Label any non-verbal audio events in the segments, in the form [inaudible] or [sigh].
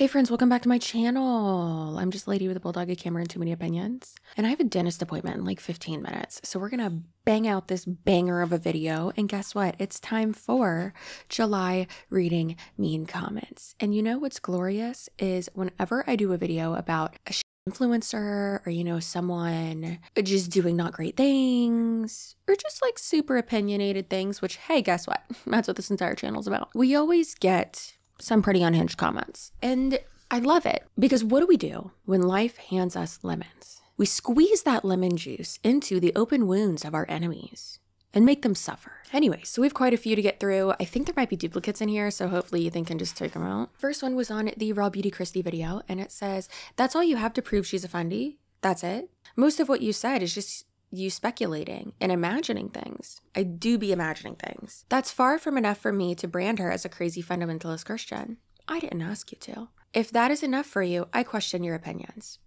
Hey friends, welcome back to my channel. I'm just lady with a bulldog, a camera, and too many opinions. And I have a dentist appointment in like 15 minutes. So we're gonna bang out this banger of a video. And guess what? It's time for July reading mean comments. And you know what's glorious is whenever I do a video about a influencer or you know someone just doing not great things or just like super opinionated things which hey guess what [laughs] that's what this entire channel is about we always get some pretty unhinged comments. And I love it because what do we do when life hands us lemons? We squeeze that lemon juice into the open wounds of our enemies and make them suffer. Anyway, so we have quite a few to get through. I think there might be duplicates in here, so hopefully you think can just take them out. First one was on the Raw Beauty Kristi video, and it says, That's all you have to prove she's a fundy? That's it? Most of what you said is just you speculating and imagining things. I do be imagining things. That's far from enough for me to brand her as a crazy fundamentalist Christian. I didn't ask you to. If that is enough for you, I question your opinions.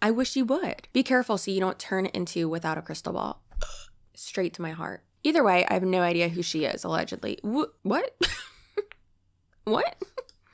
I wish you would. Be careful so you don't turn into without a crystal ball. Straight to my heart. Either way, I have no idea who she is, allegedly. Wh- what? [laughs] what?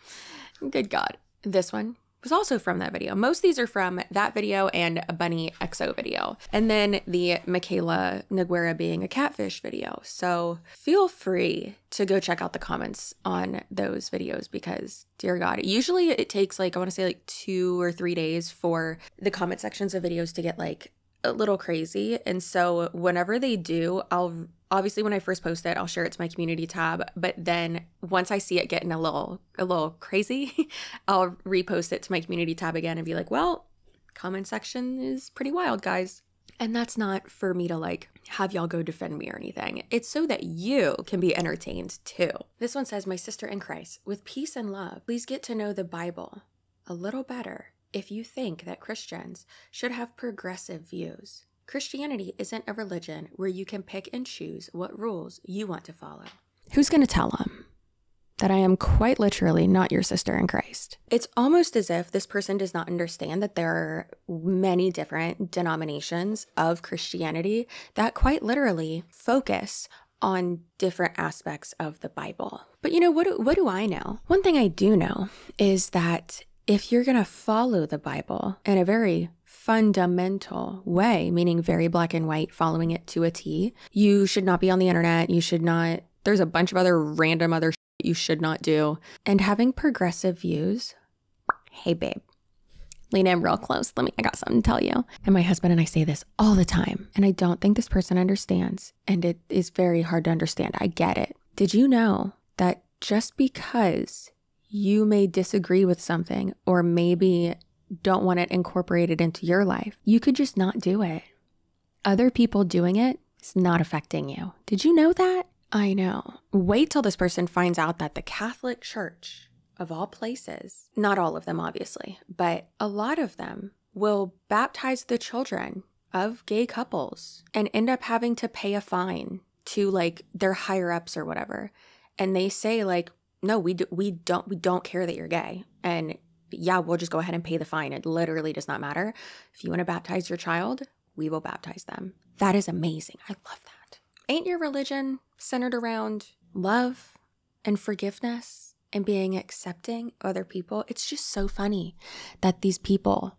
[laughs] Good God. This one, was also from that video. Most of these are from that video and a Bunny XO video. And then the Mikayla Nogueira being a catfish video. So feel free to go check out the comments on those videos because dear God, usually it takes like, I want to say like two or three days for the comment sections of videos to get like a little crazy. And so whenever they do, I'll obviously when I first post it, I'll share it to my community tab, but then once I see it getting a little a little crazy, [laughs] I'll repost it to my community tab again and be like, "Well, comment section is pretty wild, guys." And that's not for me to like have y'all go defend me or anything. It's so that you can be entertained too. This one says, My sister in Christ, with peace and love, please get to know the Bible a little better if you think that Christians should have progressive views. Christianity isn't a religion where you can pick and choose what rules you want to follow. Who's going to tell them that I am quite literally not your sister in Christ? It's almost as if this person does not understand that there are many different denominations of Christianity that quite literally focus on different aspects of the Bible. But you know, what do, what do I know? One thing I do know is that if you're going to follow the Bible in a very fundamental way, meaning very black and white, following it to a T, you should not be on the internet. You should not, there's a bunch of other random other you should not do. And having progressive views, hey, babe, lean in real close. Let me, I got something to tell you. And my husband and I say this all the time. And I don't think this person understands. And it is very hard to understand. I get it. Did you know that just because you may disagree with something or maybe don't want it incorporated into your life, you could just not do it. Other people doing it is not affecting you. Did you know that? I know. Wait till this person finds out that the Catholic Church, of all places, not all of them obviously, but a lot of them will baptize the children of gay couples and end up having to pay a fine to like their higher ups or whatever. And they say like no, we do, we don't we don't care that you're gay, and yeah, we'll just go ahead and pay the fine. It literally does not matter. If you want to baptize your child, we will baptize them. That is amazing. I love that. Ain't your religion centered around love and forgiveness and being accepting of other people? It's just so funny that these people,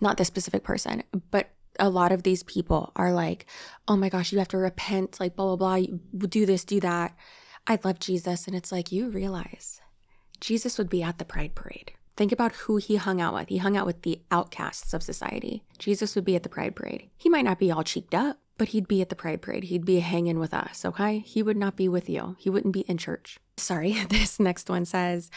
not this specific person, but a lot of these people are like, oh my gosh, you have to repent, like blah, blah, blah, do this, do that. I love Jesus. And it's like, you realize Jesus would be at the Pride Parade. Think about who he hung out with. He hung out with the outcasts of society. Jesus would be at the Pride Parade. He might not be all cheeked up, but he'd be at the Pride Parade. He'd be hanging with us, okay? He would not be with you. He wouldn't be in church. Sorry, [laughs] this next one says,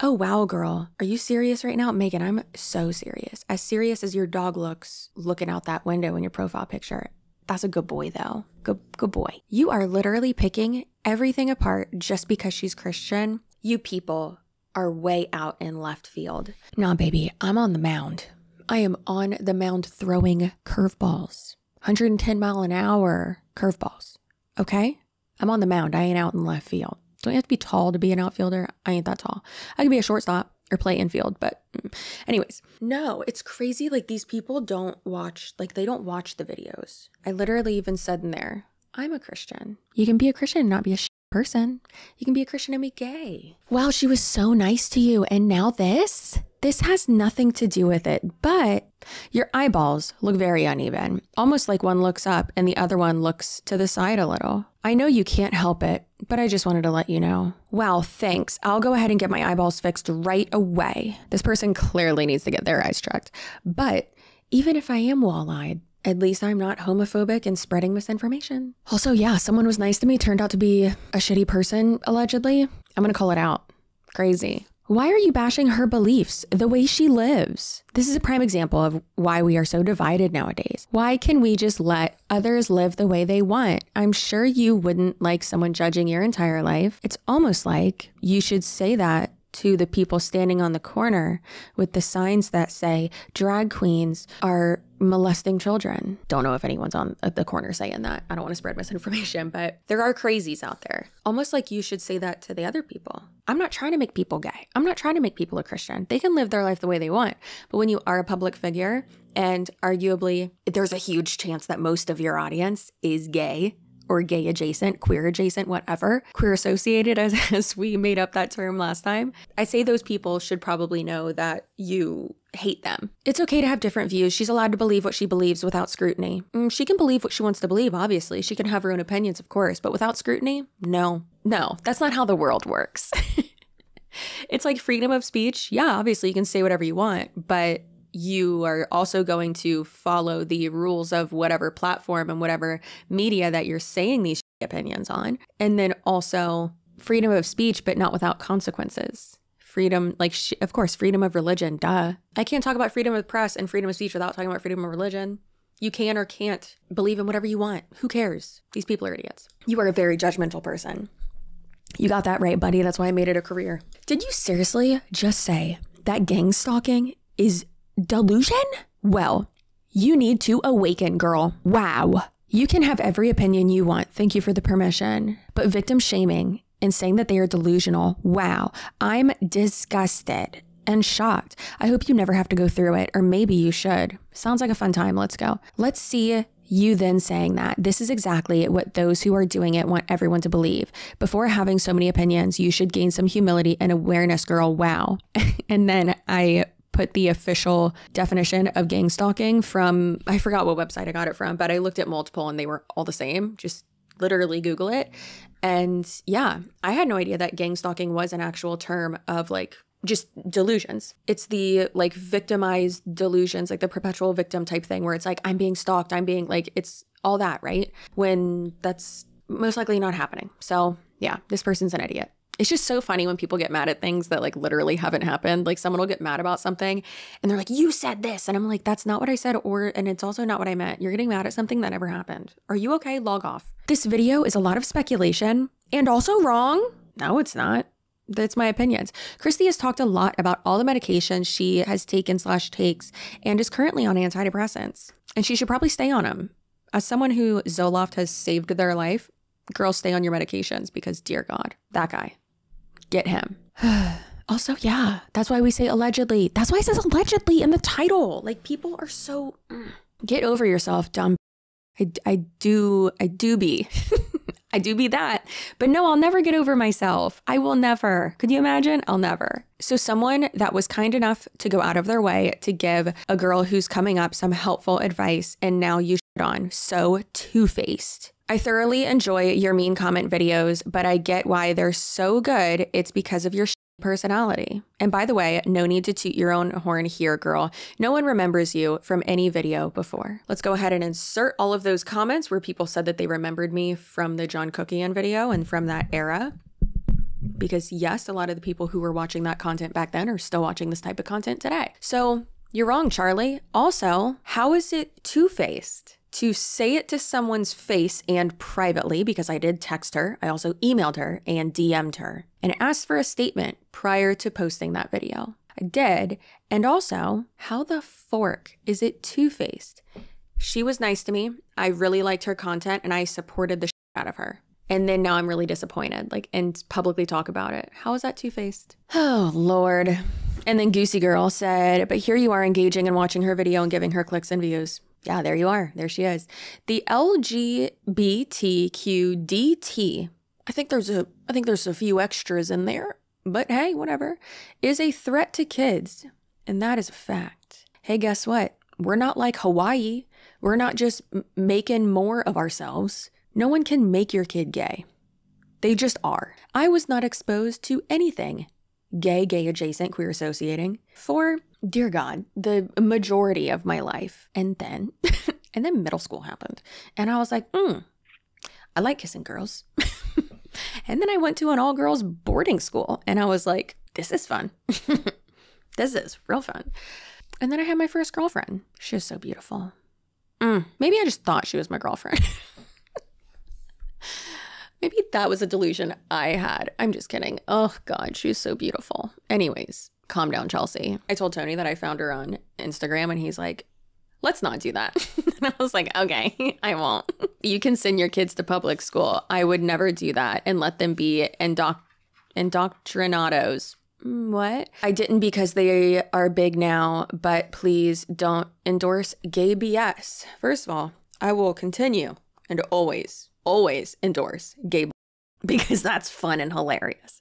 Oh, wow, girl. Are you serious right now? Megan, I'm so serious. As serious as your dog looks looking out that window in your profile picture. That's a good boy, though. Good, good boy. You are literally picking everything apart just because she's Christian. You people are way out in left field. Nah, baby, I'm on the mound. I am on the mound throwing curveballs, 110 mile an hour curveballs. Okay? I'm on the mound. I ain't out in left field. Don't you have to be tall to be an outfielder? I ain't that tall. I can be a shortstop or play infield. But, mm. anyways, no, it's crazy. Like, these people don't watch, like, they don't watch the videos. I literally even said in there, I'm a Christian. You can be a Christian and not be a person. You can be a Christian and be gay. Wow, she was so nice to you. And now this? This has nothing to do with it, but your eyeballs look very uneven, almost like one looks up and the other one looks to the side a little. I know you can't help it, but I just wanted to let you know. Wow, thanks. I'll go ahead and get my eyeballs fixed right away. This person clearly needs to get their eyes checked. But even if I am wall eyed, at least I'm not homophobic and spreading misinformation. Also, yeah, someone was nice to me, turned out to be a shitty person, allegedly. I'm gonna call it out. Crazy. Why are you bashing her beliefs, the way she lives? This is a prime example of why we are so divided nowadays. Why can we just let others live the way they want? I'm sure you wouldn't like someone judging your entire life. It's almost like you should say that to the people standing on the corner with the signs that say drag queens are molesting children. Don't know if anyone's on the corner saying that. I don't want to spread misinformation, but there are crazies out there. Almost like you should say that to the other people. I'm not trying to make people gay. I'm not trying to make people a Christian. They can live their life the way they want. But when you are a public figure and arguably there's a huge chance that most of your audience is gay, or gay adjacent, queer adjacent, whatever, queer associated, [laughs] as, as we made up that term last time. I say those people should probably know that you hate them. It's okay to have different views. She's allowed to believe what she believes without scrutiny. Mm, she can believe what she wants to believe, obviously. She can have her own opinions, of course, but without scrutiny, no. No, that's not how the world works. [laughs] it's like freedom of speech. Yeah, obviously you can say whatever you want, but you are also going to follow the rules of whatever platform and whatever media that you're saying these opinions on. And then also freedom of speech, but not without consequences. Freedom, like, of course, freedom of religion, duh. I can't talk about freedom of press and freedom of speech without talking about freedom of religion. You can or can't believe in whatever you want. Who cares? These people are idiots. You are a very judgmental person. You got that right, buddy. That's why I made it a career. Did you seriously just say that gang stalking is Delusion? Well, you need to awaken, girl. Wow. You can have every opinion you want. Thank you for the permission. But victim shaming and saying that they are delusional, wow. I'm disgusted and shocked. I hope you never have to go through it, or maybe you should. Sounds like a fun time. Let's go. Let's see you then saying that this is exactly what those who are doing it want everyone to believe. Before having so many opinions, you should gain some humility and awareness, girl. Wow. [laughs] and then I put the official definition of gang stalking from, I forgot what website I got it from, but I looked at multiple and they were all the same. Just literally Google it. And yeah, I had no idea that gang stalking was an actual term of like just delusions. It's the like victimized delusions, like the perpetual victim type thing where it's like, I'm being stalked, I'm being like, it's all that, right? When that's most likely not happening. So yeah, this person's an idiot it's just so funny when people get mad at things that like literally haven't happened. Like someone will get mad about something and they're like, "You said this." And I'm like, "That's not what I said or and it's also not what I meant. You're getting mad at something that never happened. Are you okay? Log off." This video is a lot of speculation and also wrong. No, it's not. That's my opinions. Kristi has talked a lot about all the medications she has taken slash takes and is currently on antidepressants. And she should probably stay on them. As someone who Zoloft has saved their life, girls stay on your medications because dear God, that guy get him. [sighs] also, yeah, that's why we say allegedly. That's why it says allegedly in the title. Like people are so mm, get over yourself, dumb. I, I do, I do be. [laughs] I do be that. But no, I'll never get over myself. I will never. Could you imagine? I'll never. So, someone that was kind enough to go out of their way to give a girl who's coming up some helpful advice, and now you shit on. So two faced. I thoroughly enjoy your mean comment videos, but I get why they're so good. It's because of your personality. And by the way, no need to toot your own horn here, girl. No one remembers you from any video before. Let's go ahead and insert all of those comments where people said that they remembered me from the John Cookian video and from that era. Because yes, a lot of the people who were watching that content back then are still watching this type of content today. So you're wrong, Charlie. Also, how is it two faced? To say it to someone's face and privately, because I did text her, I also emailed her and DM'd her and asked for a statement prior to posting that video. I did. And also, how the fork is it two faced? She was nice to me. I really liked her content and I supported the out of her. And then now I'm really disappointed, like, and publicly talk about it. How is that two faced? [sighs] Oh, Lord. And then Goosey Girl said, But here you are engaging and watching her video and giving her clicks and views yeah, there you are. There she is. The LGBTQDT. I think there's a I think there's a few extras in there, but hey, whatever. Is a threat to kids. And that is a fact. Hey, guess what? We're not like Hawaii. We're not just making more of ourselves. No one can make your kid gay. They just are. I was not exposed to anything gay, gay adjacent, queer associating for, dear God, the majority of my life. And then, [laughs] and then middle school happened. And I was like, hmm, I like kissing girls. [laughs] and then I went to an all girls boarding school and I was like, this is fun. [laughs] this is real fun. And then I had my first girlfriend. She was so beautiful. Mm, maybe I just thought she was my girlfriend. Maybe that was a delusion I had. I'm just kidding. Oh, God, she's so beautiful. Anyways, calm down, Chelsea. I told Tony that I found her on Instagram and he's like, let's not do that. [laughs] and I was like, okay, [laughs] I won't. You can send your kids to public school. I would never do that and let them be indoc- indoctrinados. Mm, What? I didn't because they are big now, but please don't endorse gay BS. First of all, I will continue and always, always endorse gay [laughs] because that's fun and hilarious.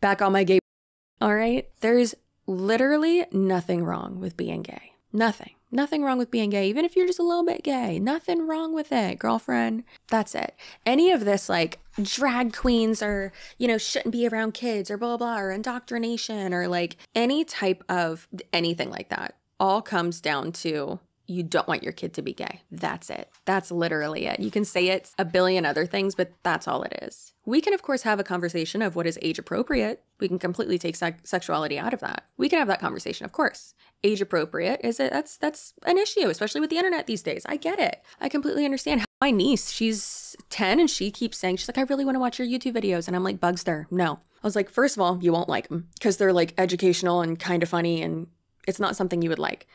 Back on my gay. [laughs] All right. There's literally nothing wrong with being gay. Nothing. Nothing wrong with being gay, even if you're just a little bit gay. Nothing wrong with it, girlfriend. That's it. Any of this, like drag queens or, you know, shouldn't be around kids or blah, blah, or indoctrination or like any type of anything like that, all comes down to you don't want your kid to be gay. That's it. That's literally it. You can say it's a billion other things, but that's all it is. We can, of course, have a conversation of what is age appropriate. We can completely take sex- sexuality out of that. We can have that conversation, of course. Age appropriate is it? That's that's an issue, especially with the internet these days. I get it. I completely understand. My niece, she's ten, and she keeps saying she's like, I really want to watch your YouTube videos, and I'm like, Bugster, no. I was like, first of all, you won't like them because they're like educational and kind of funny, and it's not something you would like.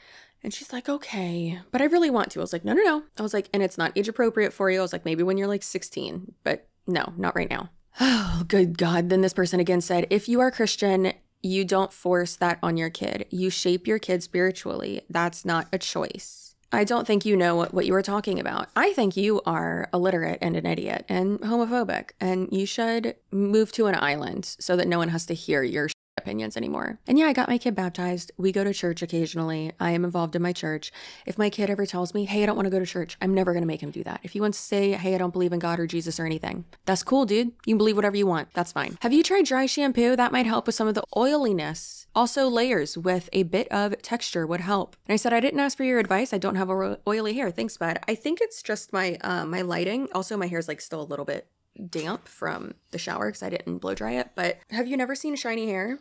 And she's like, okay, but I really want to. I was like, no, no, no. I was like, and it's not age appropriate for you. I was like, maybe when you're like 16, but no, not right now. [sighs] Oh, good God. Then this person again said, if you are Christian, you don't force that on your kid. You shape your kid spiritually. That's not a choice. I don't think you know what, what you are talking about. I think you are illiterate and an idiot and homophobic, and you should move to an island so that no one has to hear your opinions anymore. And yeah, I got my kid baptized. We go to church occasionally. I am involved in my church. If my kid ever tells me, hey, I don't want to go to church, I'm never going to make him do that. If he wants to say, hey, I don't believe in God or Jesus or anything, that's cool, dude. You can believe whatever you want. That's fine. Have you tried dry shampoo? That might help with some of the oiliness. Also, layers with a bit of texture would help. And I said, I didn't ask for your advice. I don't have oily hair. Thanks, bud. I think it's just my uh, my lighting. Also, my hair's like still a little bit damp from the shower because I didn't blow dry it. But have you never seen shiny hair?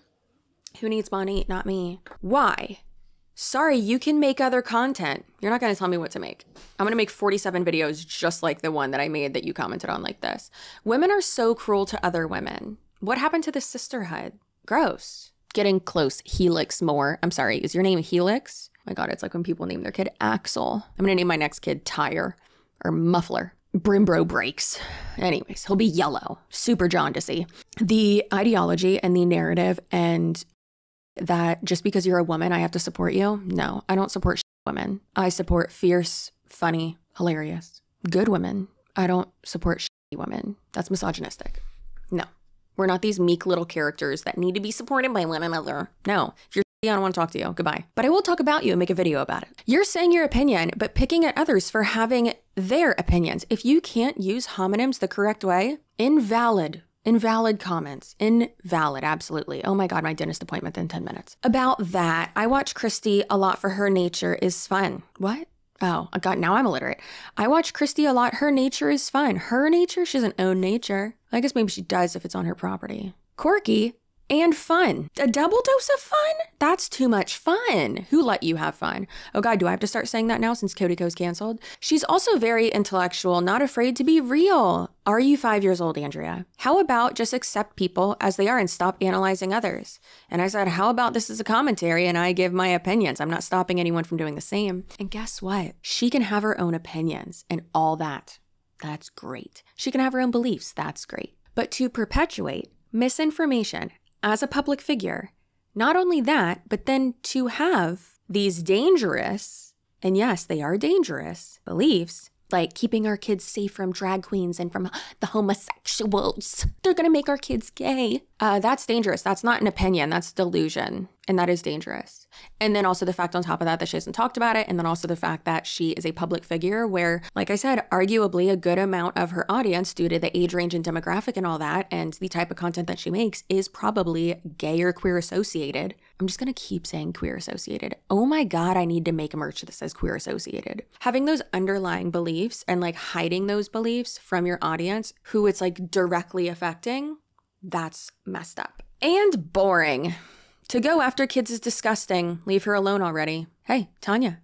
Who needs money? Not me. Why? Sorry, you can make other content. You're not going to tell me what to make. I'm going to make 47 videos just like the one that I made that you commented on like this. Women are so cruel to other women. What happened to the sisterhood? Gross. Getting close. Helix more. I'm sorry. Is your name Helix? Oh my God, it's like when people name their kid Axel. I'm going to name my next kid Tire or Muffler. Brembo brakes. Anyways, he'll be yellow, super jaundicey. The ideology and the narrative and that just because you're a woman, I have to support you. No, I don't support women. I support fierce, funny, hilarious, good women. I don't support women. That's misogynistic. No, we're not these meek little characters that need to be supported by one another. No, if you're I don't want to talk to you. Goodbye. But I will talk about you and make a video about it. You're saying your opinion, but picking at others for having their opinions. If you can't use homonyms the correct way, invalid. Invalid comments. Invalid, absolutely. Oh my God, my dentist appointment in 10 minutes. About that, I watch Kristi a lot for her nature is fun. What? Oh, uh, God, now I'm illiterate. I watch Kristi a lot. Her nature is fun. Her nature? She doesn't own nature. I guess maybe she does if it's on her property. Quirky and fun. A double dose of fun? That's too much fun. Who let you have fun? Oh God, do I have to start saying that now since Cody Ko's canceled? She's also very intellectual, not afraid to be real. Are you five years old, Andrea? How about just accept people as they are and stop analyzing others? And I said, How about this is a commentary and I give my opinions? I'm not stopping anyone from doing the same. And guess what? She can have her own opinions and all that. That's great. She can have her own beliefs. That's great. But to perpetuate misinformation as a public figure, not only that, but then to have these dangerous, and yes, they are dangerous, beliefs, like keeping our kids safe from drag queens and from the homosexuals. They're gonna make our kids gay. Uh, that's dangerous. That's not an opinion, that's delusion. And that is dangerous. And then also the fact on top of that that she hasn't talked about it. And then also the fact that she is a public figure where, like I said, arguably a good amount of her audience, due to the age range and demographic and all that, and the type of content that she makes, is probably gay or queer associated. I'm just gonna keep saying queer associated. Oh my God, I need to make a merch that says queer associated. Having those underlying beliefs and like hiding those beliefs from your audience who it's like directly affecting, that's messed up and boring. To go after kids is disgusting. Leave her alone already. Hey, Tanya,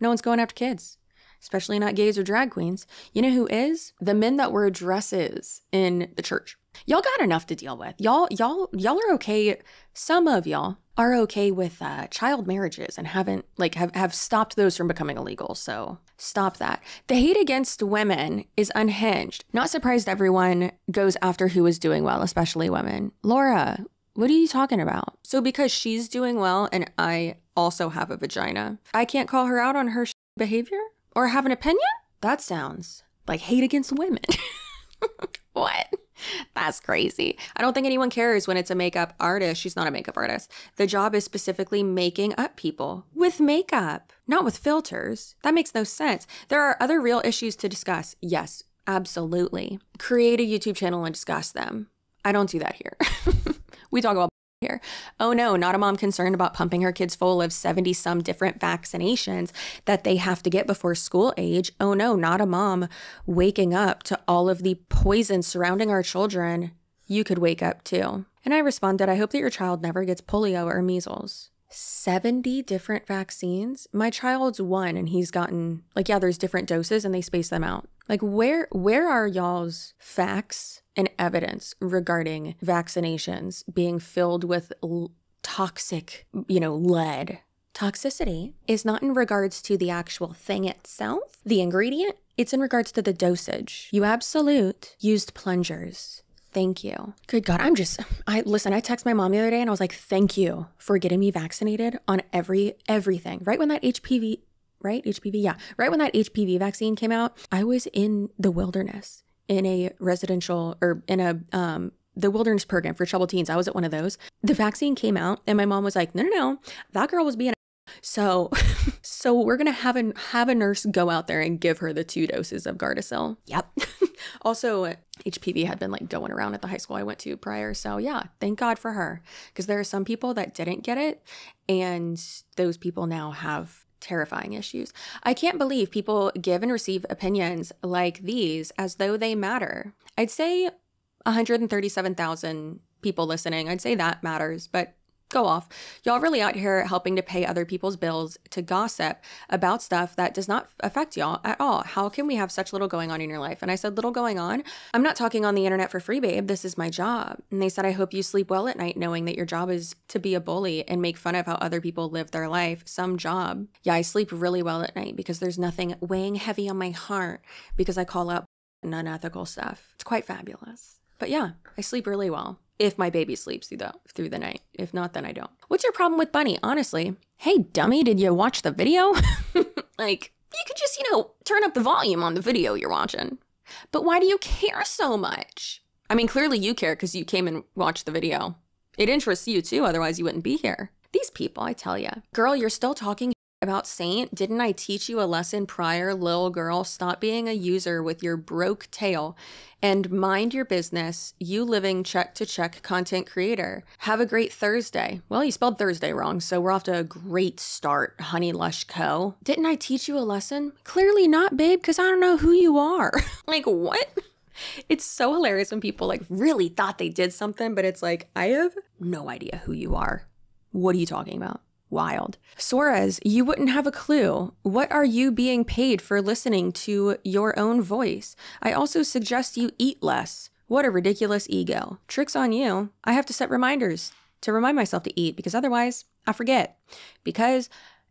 no one's going after kids, especially not gays or drag queens. You know who is? The men that wear dresses in the church. Y'all got enough to deal with. Y'all, y'all, y'all are okay. Some of y'all are okay with uh, child marriages and haven't like have, have stopped those from becoming illegal. So stop that. The hate against women is unhinged. Not surprised everyone goes after who is doing well, especially women. Laura, what are you talking about? So, because she's doing well and I also have a vagina, I can't call her out on her behavior or have an opinion? That sounds like hate against women. [laughs] what? That's crazy. I don't think anyone cares when it's a makeup artist. She's not a makeup artist. The job is specifically making up people with makeup, not with filters. That makes no sense. There are other real issues to discuss. Yes, absolutely. Create a YouTube channel and discuss them. I don't do that here. [laughs] we talk about [laughs] here. Oh no, not a mom concerned about pumping her kids full of 70 some different vaccinations that they have to get before school age. Oh no, not a mom waking up to all of the poison surrounding our children. You could wake up too. And I responded, I hope that your child never gets polio or measles. 70 different vaccines. My child's one and he's gotten like yeah, there's different doses and they space them out. Like where where are y'all's facts and evidence regarding vaccinations being filled with toxic, you know, lead? Toxicity is not in regards to the actual thing itself, the ingredient, it's in regards to the dosage. You absolute used plungers Thank you. Good God, I'm just I listen, I texted my mom the other day and I was like, "Thank you for getting me vaccinated on every everything." Right when that HPV, right? HPV, yeah. Right when that HPV vaccine came out, I was in the wilderness in a residential or in a um the wilderness program for troubled teens. I was at one of those. The vaccine came out and my mom was like, "No, no, no. That girl was being [laughs] so, [laughs] so we're gonna have a have a nurse go out there and give her the two doses of Gardasil. Yep. [laughs] also, HPV had been like going around at the high school I went to prior, so yeah, thank God for her because there are some people that didn't get it, and those people now have terrifying issues. I can't believe people give and receive opinions like these as though they matter. I'd say 137,000 people listening. I'd say that matters, but go off. Y'all really out here helping to pay other people's bills to gossip about stuff that does not affect y'all at all. How can we have such little going on in your life? And I said, little going on. I'm not talking on the internet for free, babe. This is my job. And they said, I hope you sleep well at night knowing that your job is to be a bully and make fun of how other people live their life. Some job. Yeah, I sleep really well at night because there's nothing weighing heavy on my heart because I call out unethical stuff. It's quite fabulous. But yeah, I sleep really well if my baby sleeps through the through the night. If not, then I don't. What's your problem with Bunny? Honestly, hey dummy, did you watch the video? [laughs] like you could just you know turn up the volume on the video you're watching. But why do you care so much? I mean, clearly you care because you came and watched the video. It interests you too, otherwise you wouldn't be here. These people, I tell you. Girl, you're still talking about Saint, didn't I teach you a lesson prior, little girl? Stop being a user with your broke tail and mind your business, you living check to check content creator. Have a great Thursday. Well, you spelled Thursday wrong, so we're off to a great start, Honey Lush Co. Didn't I teach you a lesson? Clearly not, babe, because I don't know who you are. [laughs] like, what? It's so hilarious when people like really thought they did something, but it's like, I have no idea who you are. What are you talking about? Wild. Suarez, you wouldn't have a clue. What are you being paid for listening to your own voice? I also suggest you eat less. What a ridiculous ego. Tricks on you. I have to set reminders to remind myself to eat because otherwise I forget. Because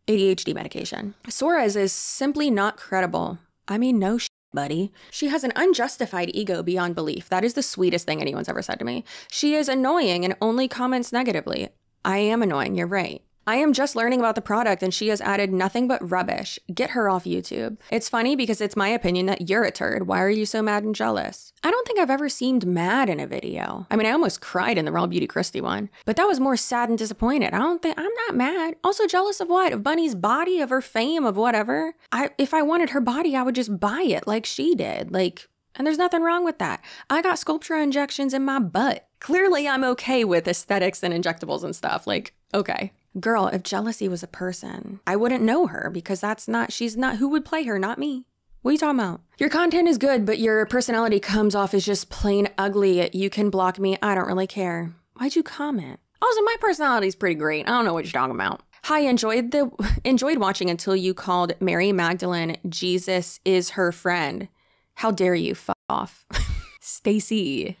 ADHD medication. Suarez is simply not credible. I mean, no sh- buddy. She has an unjustified ego beyond belief. That is the sweetest thing anyone's ever said to me. She is annoying and only comments negatively. I am annoying, you're right. I am just learning about the product and she has added nothing but rubbish. Get her off YouTube. It's funny because it's my opinion that you're a turd. Why are you so mad and jealous? I don't think I've ever seemed mad in a video. I mean, I almost cried in the Raw Beauty Kristi one, but that was more sad and disappointed. I don't think I'm not mad. Also jealous of what? Of Bunny's body, of her fame, of whatever. I if I wanted her body, I would just buy it like she did. Like and there's nothing wrong with that. I got Sculptra injections in my butt. Clearly, I'm okay with aesthetics and injectables and stuff. Like, okay. Girl, if jealousy was a person, I wouldn't know her because that's not, she's not, who would play her? Not me. What are you talking about? Your content is good, but your personality comes off as just plain ugly. You can block me. I don't really care. Why'd you comment? Also, my personality is pretty great. I don't know what you're talking about. Hi, enjoyed the [laughs] enjoyed watching until you called Mary Magdalene Jesus is her friend. How dare you? Fuck off. [laughs] Stacy.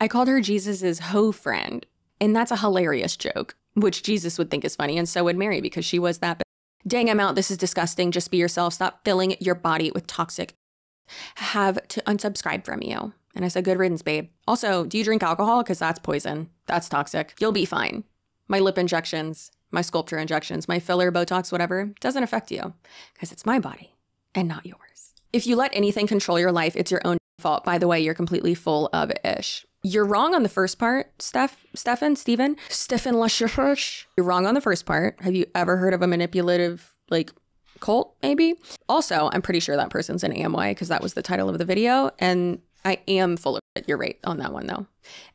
I called her Jesus's hoe friend, and that's a hilarious joke which Jesus would think is funny, and so would Mary because she was that. Dang, I'm out. This is disgusting. Just be yourself. Stop filling your body with toxic. Have to unsubscribe from you. And I said, good riddance, babe. Also, do you drink alcohol? Because that's poison. That's toxic. You'll be fine. My lip injections, my Sculptra injections, my filler, Botox, whatever, doesn't affect you because it's my body and not yours. If you let anything control your life, it's your own fault. By the way, you're completely full of ish. You're wrong on the first part, Steph, Stefan, Stephen, Stefan Lashirsh. You're wrong on the first part. Have you ever heard of a manipulative, like, cult, maybe? Also, I'm pretty sure that person's an Amway because that was the title of the video. And I am full of it. You're right on that one, though.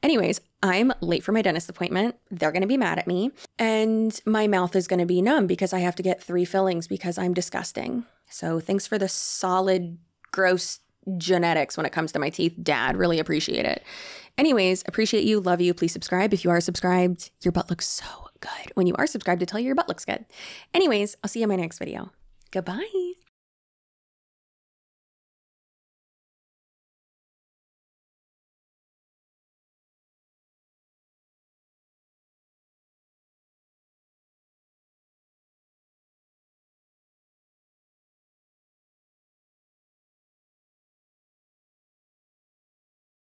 Anyways, I'm late for my dentist appointment. They're going to be mad at me. And my mouth is going to be numb because I have to get three fillings because I'm disgusting. So thanks for the solid, gross genetics when it comes to my teeth, dad. Really appreciate it. Anyways, appreciate you, love you. Please subscribe if you are subscribed. Your butt looks so good. When you are subscribed, to tell you your butt looks good. Anyways, I'll see you in my next video. Goodbye.